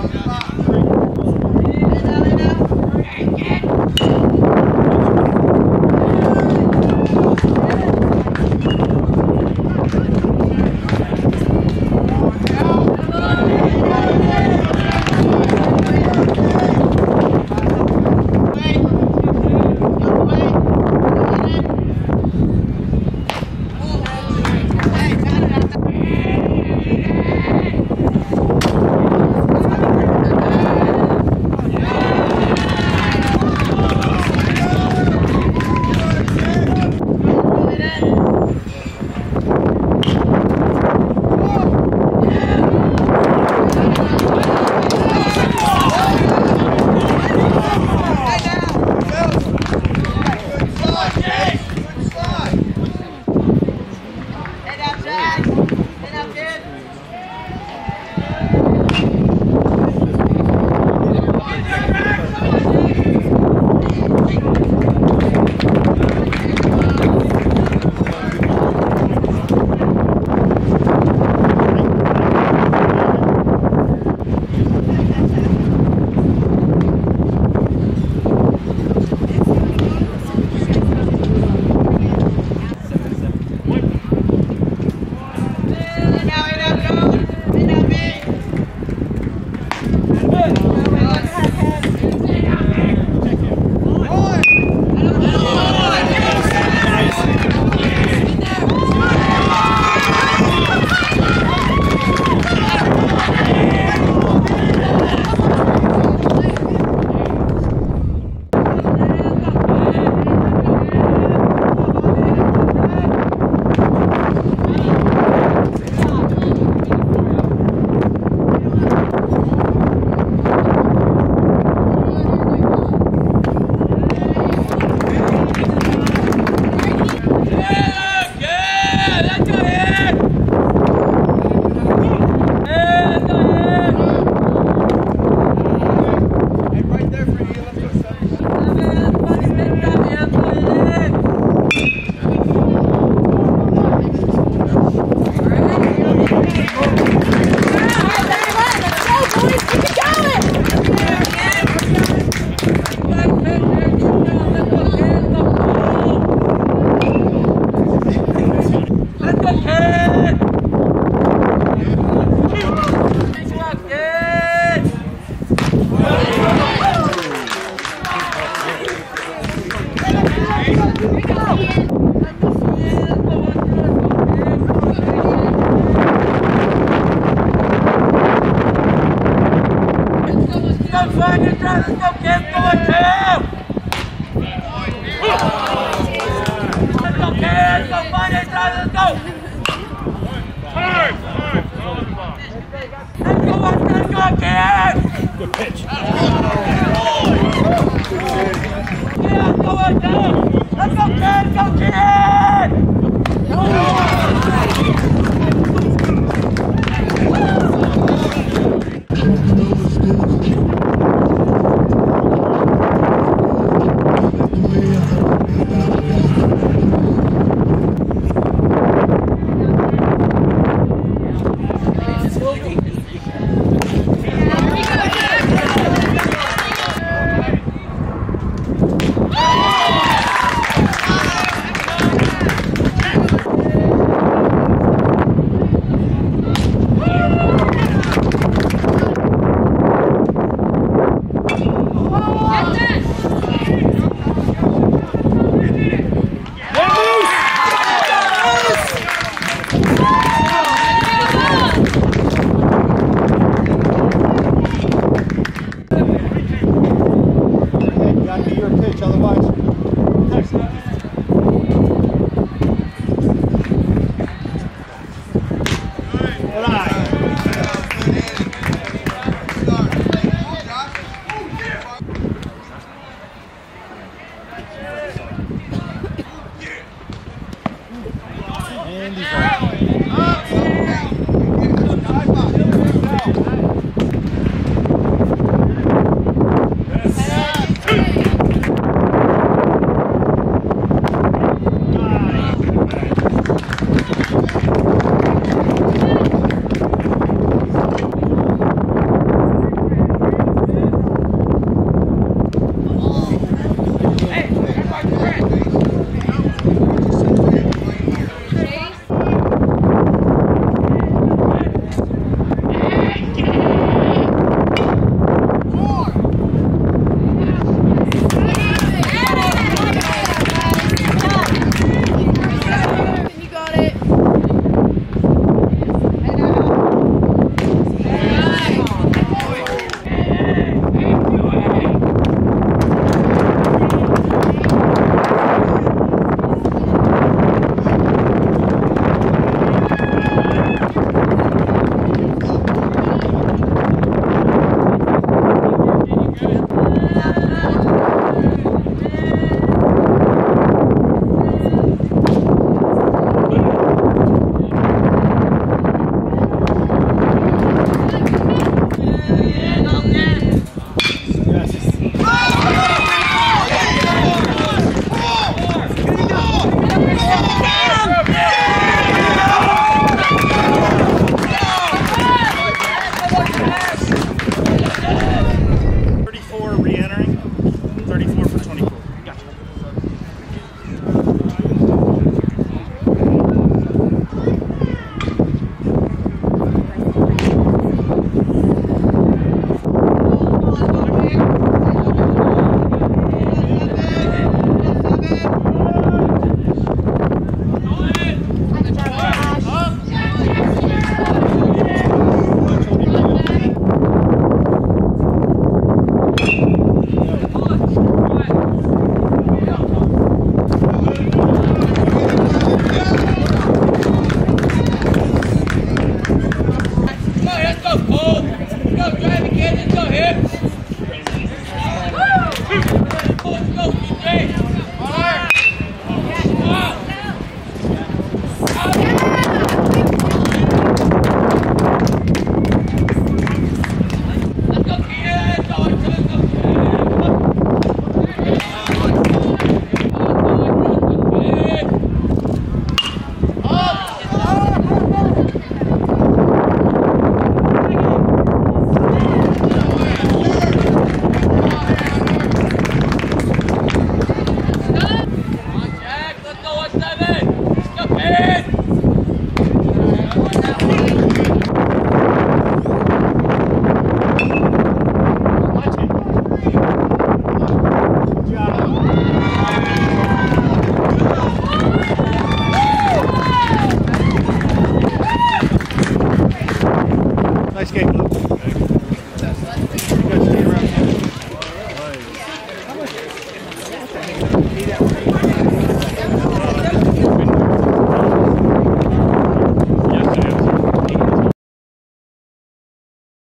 Vamos lá.